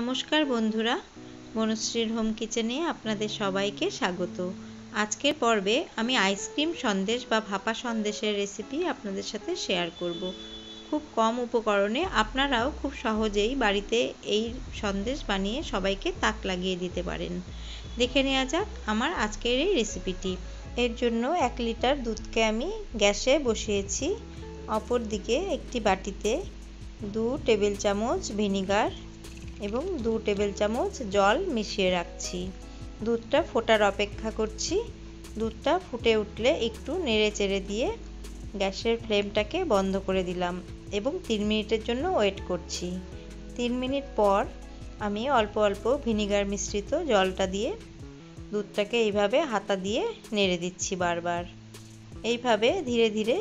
নমস্কার বন্ধুরা, বনশ্রীর হোম কিচেনে আপনাদের সবাইকে স্বাগত। আজকের পর্বে আমি আইসক্রিম সন্দেশ বা ভাপা সন্দেশের রেসিপি আপনাদের সাথে শেয়ার করব। খুব কম উপকরণে আপনারাও খুব সহজেই বাড়িতে এই সন্দেশ বানিয়ে সবাইকে তাক লাগিয়ে দিতে পারেন। দেখে নেওয়া যাক আমার আজকের এই রেসিপিটি এর জন্য এক লিটার দুধকে আমি গ্যাসে বসিয়েছি। অপর দিকে একটি বাটিতে দু টেবিল চামচ ভিনিগার এবং দু টেবিল চামচ জল মিশিয়ে রাখছি। দুধটা ফোটার অপেক্ষা করছি। দুধটা ফুটে উঠলে একটু নেড়ে চেড়ে দিয়ে গ্যাসের ফ্লেমটাকে বন্ধ করে দিলাম এবং তিন মিনিটের জন্য ওয়েট করছি। তিন মিনিট পর আমি অল্প অল্প ভিনিগার মিশ্রিত জলটা দিয়ে দুধটাকে এইভাবে হাতা দিয়ে নেড়ে দিচ্ছি বারবার। এইভাবে ধীরে ধীরে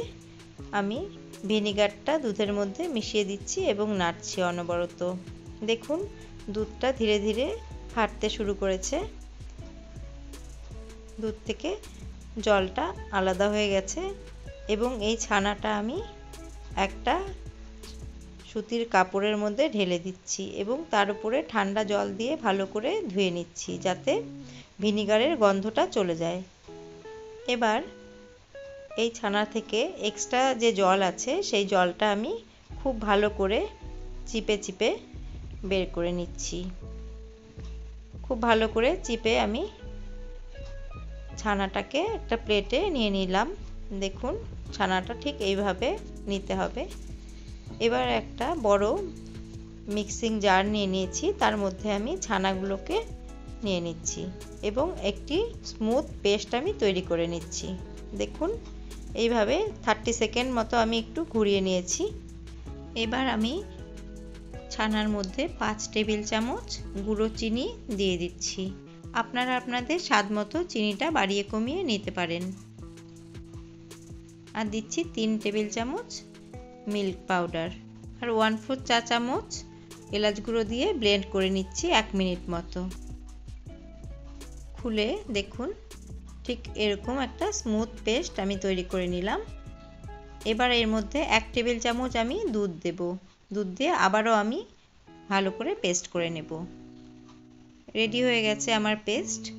আমি ভিনিগারটা দুধের মধ্যে মিশিয়ে দিচ্ছি এবং নাড়ছি অনবরত। দেখুন, দুধটা ধীরে ধীরে ফাটতে শুরু করেছে। দুধ থেকে জলটা আলাদা হয়ে গেছে এবং এই ছানাটা আমি একটা সুতির কাপড়ের মধ্যে ঢেলে দিচ্ছি এবং তার উপরে ঠান্ডা জল দিয়ে ভালো করে ধুয়ে নিচ্ছি যাতে ভিনিগারের গন্ধটা চলে যায়। এবার এই ছানা থেকে এক্সট্রা যে জল আছে, সেই জলটা আমি খুব ভালো করে চিপে চিপে বের করে নিচ্ছি। খুব ভালো করে চিপে আমি ছানাটাকে একটা প্লেটে নিয়ে নিলাম। দেখুন, ছানাটা ঠিক এইভাবে নিতে হবে। এবার একটা বড় মিক্সিং জার নিয়ে নিয়েছি। তার মধ্যে আমি ছানাগুলোকে নিয়ে নিচ্ছি এবং একটি স্মুথ পেস্ট আমি তৈরি করে নিচ্ছি। দেখুন, এইভাবে থার্টি সেকেন্ড মতো আমি একটু ঘুরিয়ে নিয়েছি। এবার আমি ছানার মধ্যে পাঁচ টেবিল চামচ গুঁড়ো চিনি দিয়ে দিচ্ছি। আপনারা আপনাদের স্বাদ মতো চিনিটা বাড়িয়ে কমিয়ে নিতে পারেন। আর দিচ্ছি তিন টেবিল চামচ মিল্ক পাউডার। আর ওয়ান ফোর চা চামচ এলাচ গুঁড়ো দিয়ে ব্লেন্ড করে নিচ্ছি এক মিনিট মতো। খুলে দেখুন, ঠিক এরকম একটা স্মুথ পেস্ট আমি তৈরি করে নিলাম। এবার এর মধ্যে এক টেবিল চামচ আমি দুধ দেব। দুধ দিয়ে আবারও আমি ভালো করে পেস্ট করে নেব। রেডি হয়ে গেছে আমার পেস্ট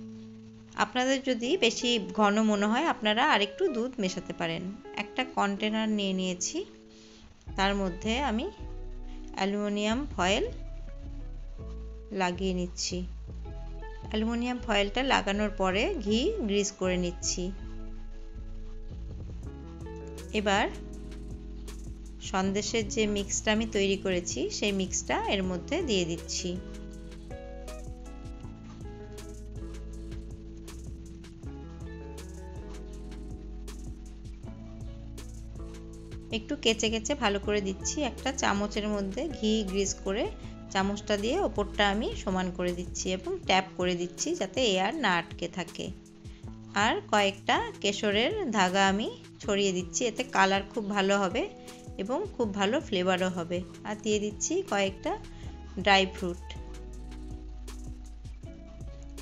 আপনাদের যদি বেশি ঘন মনে হয়, আপনারা আরেকটু দুধ মেশাতে পারেন। একটা কন্টেনার নিয়ে নিয়েছি। তার মধ্যে আমি অ্যালুমিনিয়াম ফয়েল লাগিয়ে নিচ্ছি। অ্যালুমিনিয়াম ফয়েলটা লাগানোর পরে ঘি গ্রিস করে নিচ্ছি। এবার সন্দেশের যে মিক্সটা আমি তৈরি করেছি, সেই মিক্সটা এর মধ্যে দিয়ে দিচ্ছি। একটু কেচে কেচে ভালো করে দিচ্ছি। একটা চামচের মধ্যে ঘি গ্রিস করে চামচটা দিয়ে ওপরটা আমি সমান করে দিচ্ছি এবং ট্যাপ করে দিচ্ছি যাতে এয়ার না আটকে থাকে। আর কয়েকটা কেশরের ধাগা আমি ছড়িয়ে দিচ্ছি, এতে কালার খুব ভালো হবে। এবং খুব ভালো ফ্লেভারও হবে। আর দিয়ে দিচ্ছি কয়েকটা ড্রাই ফ্রুট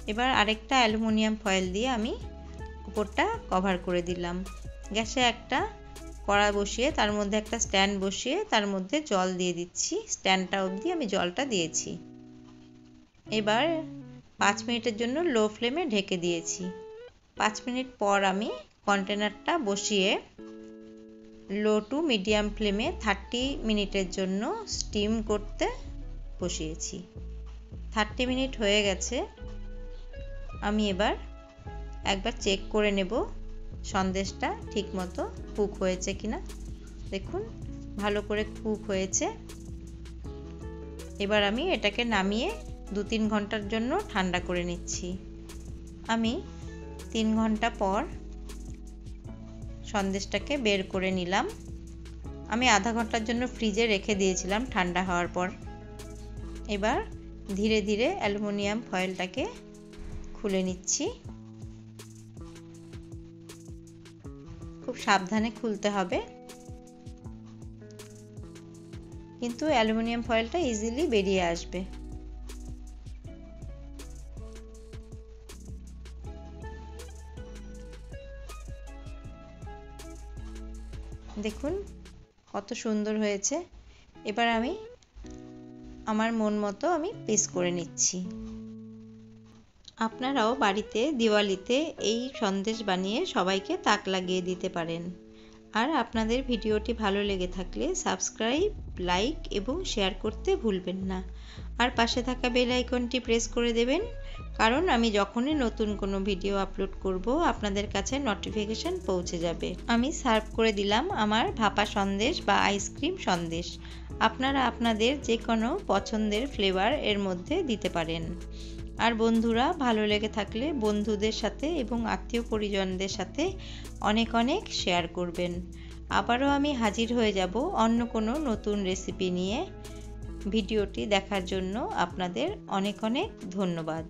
এবার আরেকটা অ্যালুমিনিয়াম ফয়েল দিয়ে আমি উপরটা কভার করে দিলাম। গ্যাসে একটা কড়া বসিয়ে, তার মধ্যে একটা স্ট্যান্ড বসিয়ে, তার মধ্যে জল দিয়ে দিচ্ছি। স্ট্যান্ডটা অবধি আমি জলটা দিয়েছি। এবার পাঁচ মিনিটের জন্য লো ফ্লেমে ঢেকে দিয়েছি। পাঁচ মিনিট পর আমি কন্টেনারটা বসিয়ে লো টু মিডিয়াম ফ্লেমে থার্টি মিনিটের জন্য স্টিম করতে বসিয়েছি। থার্টি মিনিট হয়ে গেছে। আমি এবার একবার চেক করে নেব সন্দেশটা ঠিকমতো কুক হয়েছে কিনা। দেখুন, ভালো করে কুক হয়েছে। এবার আমি এটাকে নামিয়ে দু তিন ঘণ্টার জন্য ঠান্ডা করে নিচ্ছি। আমি তিন ঘণ্টা পর সন্দেশটাকে বের করে নিলাম। আমি আধা ঘণ্টার জন্য ফ্রিজে রেখে দিয়েছিলাম ঠান্ডা হওয়ার পর। এবার ধীরে ধীরে অ্যালুমিনিয়াম ফয়েলটাকে খুলে নিচ্ছি। খুব সাবধানে খুলতে হবে। কিন্তু অ্যালুমিনিয়াম ফয়েলটা ইজিলি বেরিয়ে আসবে। দেখুন, কত সুন্দর হয়েছে। এবার আমি আমার মন মতো আমি পেস করে নিচ্ছি। আপনারাও বাড়িতে দিওয়ালিতে এই সন্দেশ বানিয়ে সবাইকে তাক লাগিয়ে দিতে পারেন। আর আপনাদের ভিডিওটি ভালো লেগে থাকলে সাবস্ক্রাইব, লাইক এবং শেয়ার করতে ভুলবেন না। আর পাশে থাকা বেল আইকনটি প্রেস করে দেবেন, কারণ আমি যখনই নতুন কোনো ভিডিও আপলোড করব, আপনাদের কাছে নোটিফিকেশান পৌঁছে যাবে। আমি সার্ভ করে দিলাম আমার ভাপা সন্দেশ বা আইসক্রিম সন্দেশ। আপনারা আপনাদের যে কোনো পছন্দের ফ্লেভার এর মধ্যে দিতে পারেন। আর বন্ধুরা, ভালো লেগে থাকলে বন্ধুদের সাথে এবং আত্মীয় পরিজনদের সাথে অনেক অনেক শেয়ার করবেন। আবারও আমি হাজির হয়ে যাব অন্য কোনো নতুন রেসিপি নিয়ে। ভিডিওটি দেখার জন্য আপনাদের অনেক অনেক ধন্যবাদ।